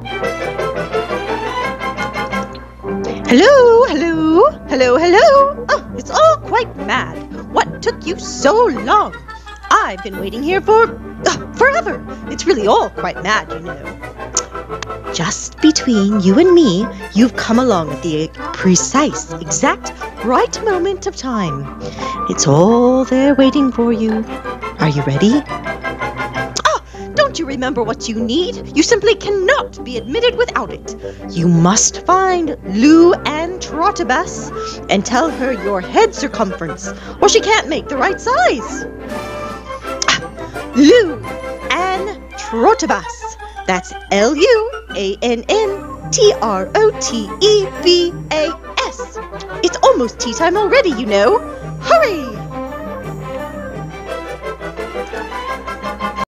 Hello, hello, hello, hello. Oh, it's all quite mad. What took you so long? I've been waiting here for uh, forever. It's really all quite mad, you know. Just between you and me, you've come along at the precise, exact, right moment of time. It's all there waiting for you. Are you ready? You remember what you need? You simply cannot be admitted without it. You must find Luann Trotebas and tell her your head circumference, or she can't make the right size. Ah, Lou Ann Trottabas. That's L U A N N T R O T E B A S. It's almost tea time already, you know. Hurry!